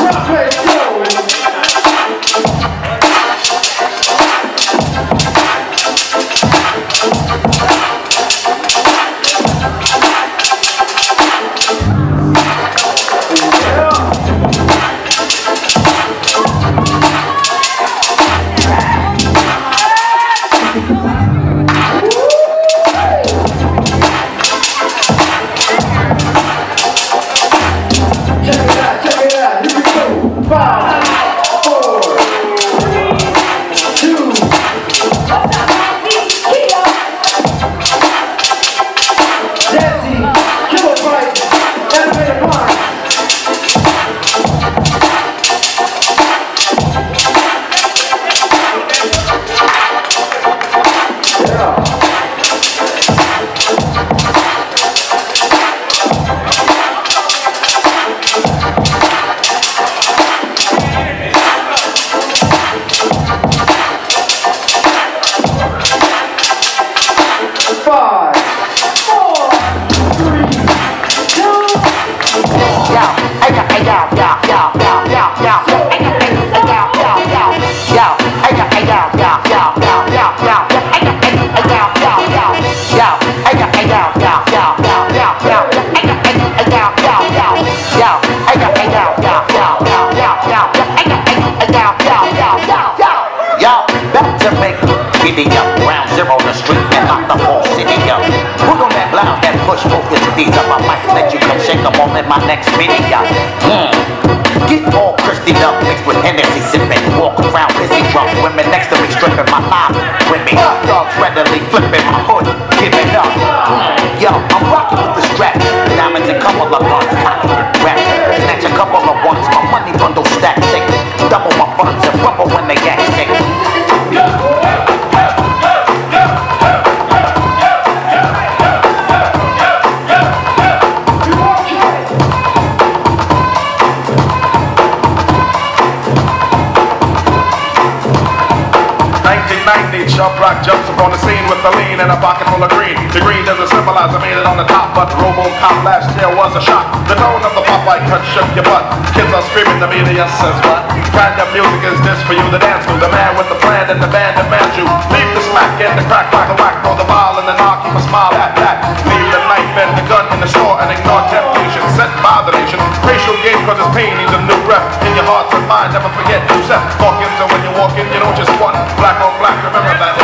Rock, paper, Five, four, three, two. Yeah, I got, I got, yeah, yeah, yeah, yeah, yeah. I got, I got, yeah, yeah, yeah, yeah. I got, I got, yeah, yeah, yeah, yeah, yeah. I got, I got, yeah, yeah, yeah, yeah. I got, I got, yeah, yeah, yeah, yeah, yeah. Yeah, yeah, yeah, yeah. Yeah, yeah, yeah, yeah, yeah. Yeah, yeah, yeah. Jamaica. it up round zero on the street and not the whole city up. Put on that loud and push both his knees up. I might let you come shake them all in my next video. Mm. Get all Christy up, mixed with Hennessy sipping. Walk around busy drunk women next to me stripping my mind With me hot dogs readily flipping my hood, giving up. Mm. Yo, I'm rocking with the strap. Diamonds and come of guns. on Chubb Rock jumps upon the scene with a lean and a pocket full of green. The green doesn't symbolize I made it on the top, but Robocop last year was a shock. The tone of the Popeye cut shook your butt. Kids are screaming, the media says what? Kind of music is this for you to dance to? The man with the plan and the band demands you. Leave the smack and the crack, rock, Set pockets, and when you walk in, you know just one. Black on black, remember that.